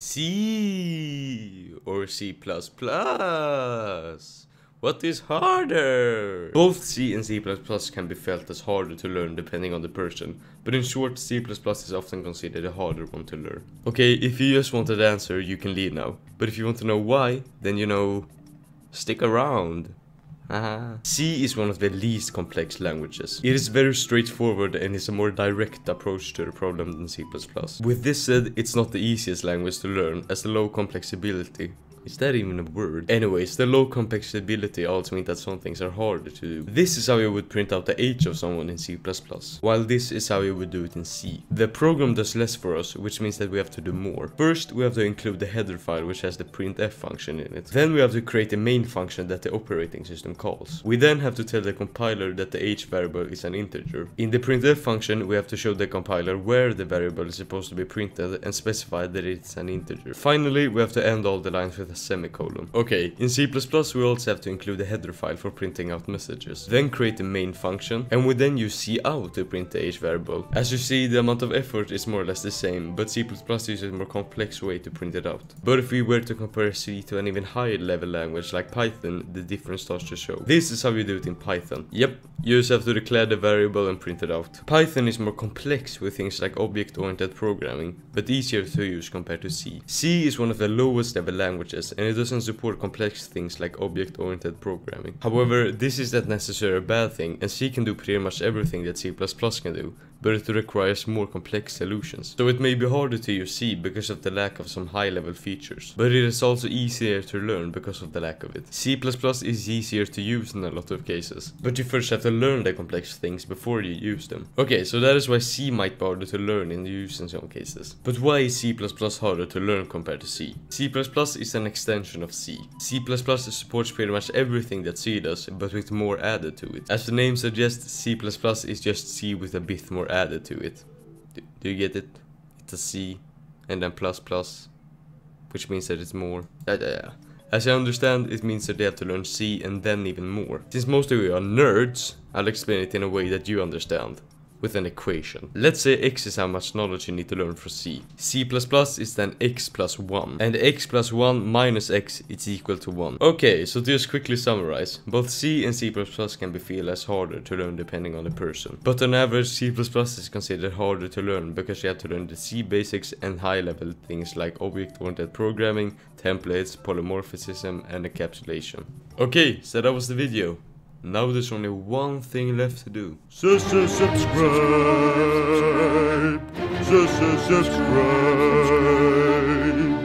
C or C++? What is harder? Both C and C++ can be felt as harder to learn depending on the person, but in short C++ is often considered a harder one to learn. Okay, if you just wanted the answer, you can leave now. But if you want to know why, then you know, stick around. Uh-huh. C is one of the least complex languages. It is very straightforward and is a more direct approach to the problem than C++. With this said, it's not the easiest language to learn, as the low complexity is that even a word? Anyways, the low complexity also means that some things are harder to do. This is how you would print out the age of someone in C++, while this is how you would do it in C. The program does less for us, which means that we have to do more. First, we have to include the header file which has the printf function in it. Then we have to create a main function that the operating system calls. We then have to tell the compiler that the age variable is an integer. In the printf function, we have to show the compiler where the variable is supposed to be printed and specify that it's an integer. Finally, we have to end all the lines with a semicolon. Okay, in C++ we also have to include a header file for printing out messages. Then create the main function, and we then use cout to print the age variable. As you see, the amount of effort is more or less the same, but C++ uses a more complex way to print it out. But if we were to compare C to an even higher level language like Python, the difference starts to show. This is how you do it in Python. Yep, you just have to declare the variable and print it out. Python is more complex with things like object-oriented programming, but easier to use compared to C. C is one of the lowest level languages and it doesn't support complex things like object-oriented programming. However, this is not necessarily a bad thing, and C can do pretty much everything that C++ can do, but it requires more complex solutions. So it may be harder to use C because of the lack of some high level features, but it is also easier to learn because of the lack of it. C++ is easier to use in a lot of cases, but you first have to learn the complex things before you use them. Okay, so that is why C might be harder to learn and use in some cases. But why is C++ harder to learn compared to C? C++ is an extension of C. C++ supports pretty much everything that C does, but with more added to it. As the name suggests, C++ is just C with a bit more added to it. Do, do you get it? It's a C and then plus plus, which means that it's more. Yeah, yeah. As I understand, it means that they have to learn C and then even more. Since most of you are nerds, I'll explain it in a way that you understand with an equation. Let's say x is how much knowledge you need to learn for C. C++ is then x plus 1. And x plus 1 minus x is equal to 1. Okay, so just quickly summarize. Both C and C++ can be feel as harder to learn depending on the person. But on average, C++ is considered harder to learn because you have to learn the C basics and high level things like object-oriented programming, templates, polymorphism and encapsulation. Okay, so that was the video. Now there's only one thing left to do. Subscribe.